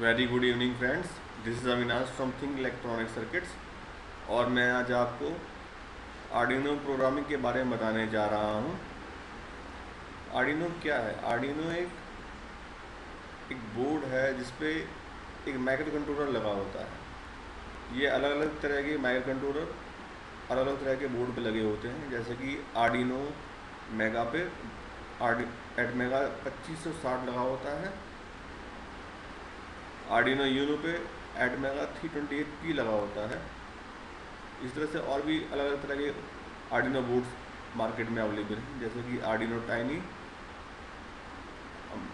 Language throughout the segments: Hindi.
Very good evening friends. This is Avinash from thing electronic circuits और मैं आज आपको आर्डिनो प्रोग्रामिंग के बारे में बताने जा रहा हूँ। आर्डिनो क्या है? आर्डिनो एक एक बोर्ड है जिसपे एक माइक्रो कंट्रोलर लगा होता है। ये अलग अलग तरह के माइक्रो कंट्रोलर अलग अलग तरह के बोर्ड पे लगे होते हैं। जैसे कि आर्डिनो मेगा पे आर्डि एट मेगा पच्चीस सौ साठ लगा होता है। आर्डिनो यूनो पे at mega three twenty eight P लगा होता है। इस तरह से और भी अलग अलग तरह के आर्डिनो बोर्ड्स मार्केट में अवेलेबल हैं, जैसे कि Arduino Tiny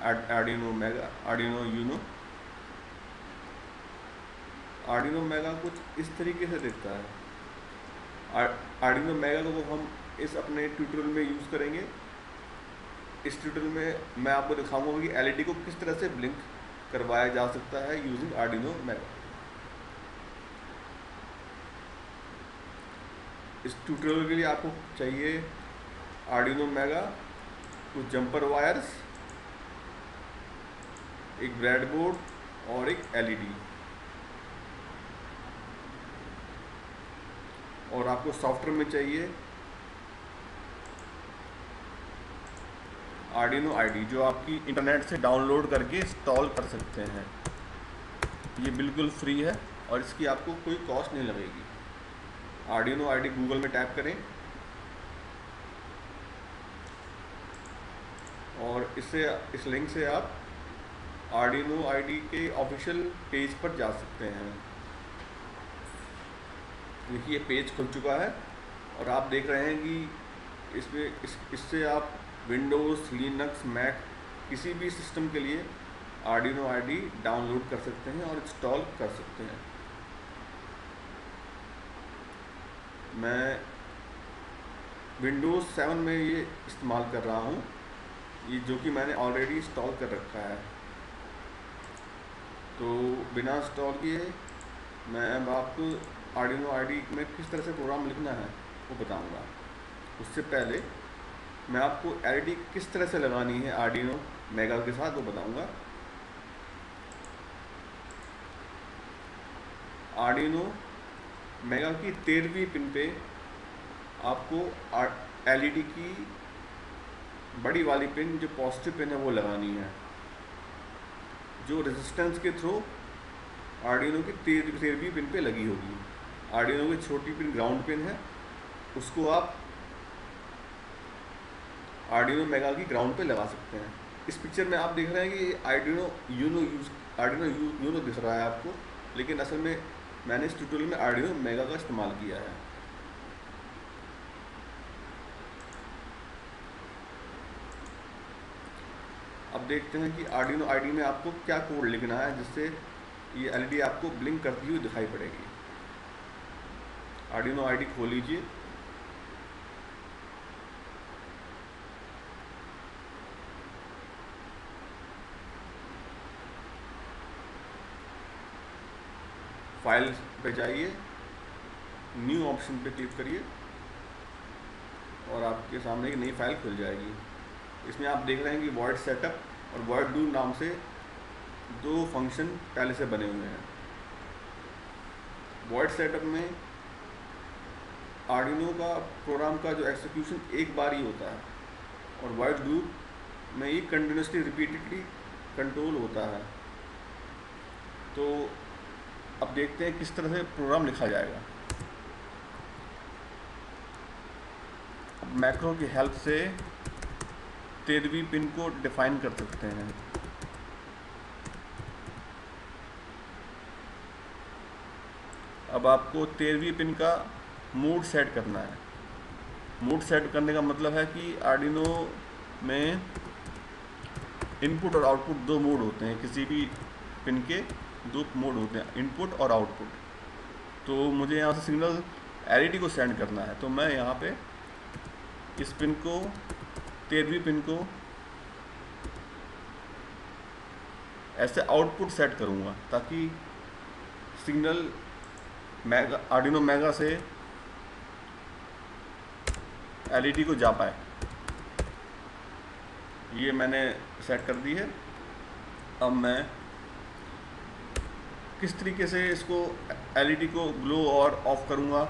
Arduino Mega Arduino Uno Arduino Mega कुछ इस तरीके से दिखता है। आर्डिनो मेगा को हम इस अपने ट्यूटोरियल में यूज़ करेंगे। इस ट्यूटोरियल में मैं आपको दिखाऊँगा कि एलईडी को किस तरह से ब्लिंक करवाया जा सकता है यूजिंग आर्डिनो मेगा इस ट्यूटोरियल के लिए आपको चाहिए आर्डिनो मेगा कुछ जंपर वायर्स एक ब्रेडबोर्ड और एक एलईडी और आपको सॉफ्टवेयर में चाहिए आर्डिनो आईडी जो आपकी इंटरनेट से डाउनलोड करके इंस्टॉल कर सकते हैं। ये बिल्कुल फ्री है और इसकी आपको कोई कॉस्ट नहीं लगेगी। आर्डिनो आईडी गूगल में टैप करें। और इससे इस लिंक से आप आर्डिनो आईडी के ऑफिशियल पेज पर जा सकते हैं। देखिए पेज खुल चुका है और आप देख रहे हैं कि इसमें, इस, इससे आप विंडोज़ लिनक्स मैक किसी भी सिस्टम के लिए आर्डिनो आईडी डाउनलोड कर सकते हैं और इंस्टॉल कर सकते हैं। मैं विंडोज़ सेवन में ये इस्तेमाल कर रहा हूँ, ये जो कि मैंने ऑलरेडी इंस्टॉल कर रखा है। तो बिना इंस्टॉल किए मैं अब आपको आर्डिनो आईडी में किस तरह से प्रोग्राम लिखना है वो बताऊँगा। उससे पहले मैं आपको एलईडी किस तरह से लगानी है आर्डिनो मेगा के साथ वो बताऊँगा। आर्डिनो मेगा की तेरहवीं पिन पे आपको एलईडी की बड़ी वाली पिन, जो पॉजिटिव पिन है, वो लगानी है। जो रेजिस्टेंस के थ्रू आर्डिनो की तेरहवीं पिन पे लगी होगी। आर्डिनो की छोटी पिन ग्राउंड पिन है, उसको आप आर्डिनो मेगा की ग्राउंड पे लगा सकते हैं। इस पिक्चर में आप देख रहे हैं कि Arduino Uno use Arduino Uno दिख रहा है आपको, लेकिन असल में मैंने इस ट्यूटोरियल में आर्डिनो मेगा का इस्तेमाल किया है। अब देखते हैं कि आर्डिनो आईडी में आपको क्या कोड लिखना है, जिससे ये एलईडी आपको ब्लिंक करती हुई दिखाई पड़ेगी। आर्डिनो आईडी खोल लीजिए। फ़ाइल पे जाइए न्यू ऑप्शन पे क्लिक करिए और आपके सामने एक नई फ़ाइल खुल जाएगी। इसमें आप देख रहे हैं कि वर्ड सेटअप और वर्ड डू नाम से दो फ़ंक्शन पहले से बने हुए हैं। वर्ड सेटअप में आर्डिनो का प्रोग्राम का जो एक्सिक्यूशन एक बार ही होता है और वर्ड डू में ये कंटिन्यूसली रिपीटेडली कंट्रोल होता है। तो अब देखते हैं किस तरह से प्रोग्राम लिखा जाएगा। मैक्रो की हेल्प से तेरहवीं पिन को डिफाइन कर सकते हैं। अब आपको तेरहवीं पिन का मूड सेट करना है। मूड सेट करने का मतलब है कि आर्डिनो में इनपुट और आउटपुट दो मोड होते हैं, किसी भी पिन के। दो मोड होते हैं इनपुट और आउटपुट तो मुझे यहाँ से सिग्नल एल को सेंड करना है तो मैं यहाँ पे इस पिन को, तेरहवीं पिन को ऐसे आउटपुट सेट करूँगा, ताकि सिग्नल मैगा आर्डिनो मैगा से एलईडी को जा पाए। ये मैंने सेट कर दी है। अब मैं किस तरीके से इसको एलईडी को ग्लो और ऑफ़ करूँगा,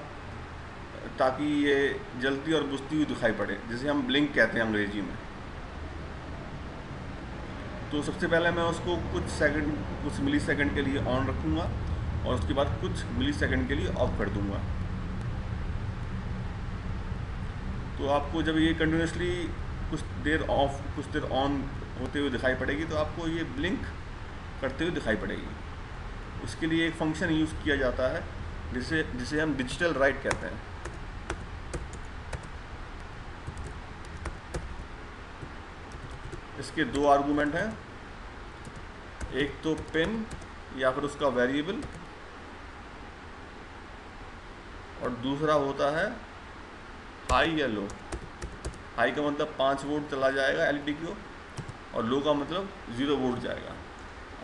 ताकि ये जलती और बुझती हुई दिखाई पड़े, जिसे हम ब्लिंक कहते हैं अंग्रेज़ी में। तो सबसे पहले मैं उसको कुछ सेकंड कुछ मिली सेकंड के लिए ऑन रखूँगा, और उसके बाद कुछ मिली सेकंड के लिए ऑफ़ कर दूँगा। तो आपको जब ये कंटिन्यूसली कुछ देर ऑफ़ कुछ देर ऑन होते हुए दिखाई पड़ेगी तो आपको ये ब्लिंक करते हुए दिखाई पड़ेगी। उसके लिए एक फ़ंक्शन यूज़ किया जाता है, जिसे जिसे हम डिजिटल राइट कहते हैं। इसके दो आर्गूमेंट हैं। एक तो पिन या फिर उसका वेरिएबल और दूसरा होता है हाई या लो हाई का मतलब पाँच वोल्ट चला जाएगा एलईडी को और लो का मतलब ज़ीरो वोल्ट जाएगा।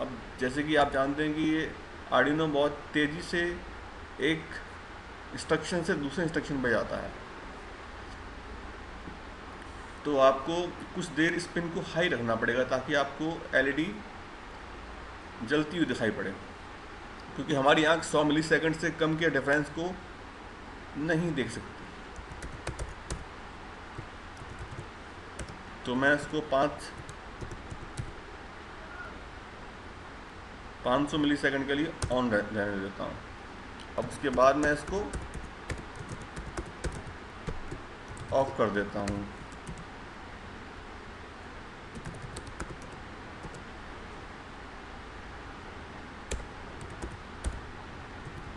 अब जैसे कि आप जानते हैं कि ये आर्डिनो बहुत तेज़ी से एक इंस्ट्रक्शन से दूसरे इंस्ट्रक्शन पर जाता है। तो आपको कुछ देर इस पिन को हाई रखना पड़ेगा ताकि आपको एलईडी जलती हुई दिखाई पड़े। क्योंकि हमारी आँख 100 मिली सेकेंड से कम के डिफरेंस को नहीं देख सकती। तो मैं इसको पाँच पाँच सौ मिली सेकेंड के लिए ऑन रहने देता हूँ। अब उसके बाद मैं इसको ऑफ़ कर देता हूँ।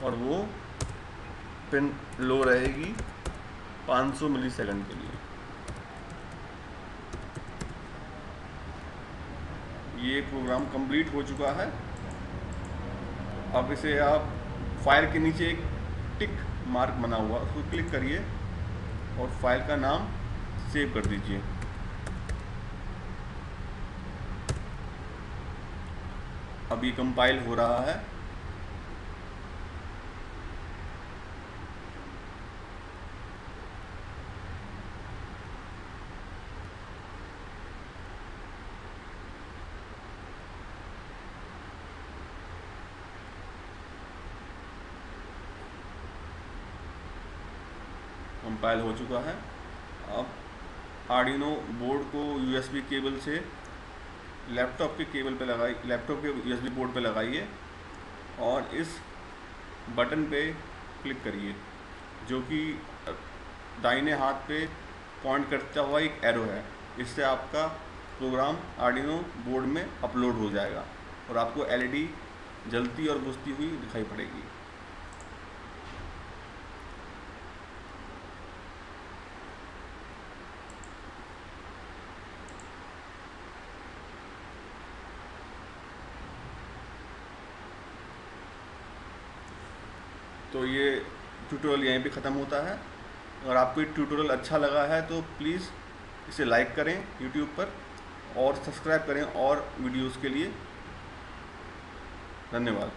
और वो पिन लो रहेगी 500 मिली सेकंड के लिए। ये प्रोग्राम कंप्लीट हो चुका है। अब इसे आप फ़ाइल के नीचे एक टिक मार्क बना हुआ, उसको क्लिक करिए और फ़ाइल का नाम सेव कर दीजिए। अभी कंपाइल हो रहा है। कंपाइल हो चुका है। अब आर्डिनो बोर्ड को यूएसबी केबल से लैपटॉप के केबल पे लगाई लैपटॉप के यूएसबी बोर्ड पे लगाइए और इस बटन पे क्लिक करिए, जो कि दाहिने हाथ पे पॉइंट करता हुआ एक एरो है। इससे आपका प्रोग्राम आर्डिनो बोर्ड में अपलोड हो जाएगा और आपको एलईडी जलती और बुझती हुई दिखाई पड़ेगी। तो ये ट्यूटोरियल यहीं पे ख़त्म होता है। अगर आपको ये ट्यूटोरियल अच्छा लगा है तो प्लीज़ इसे लाइक करें यूट्यूब पर और सब्सक्राइब करें और वीडियोज़ के लिए। धन्यवाद।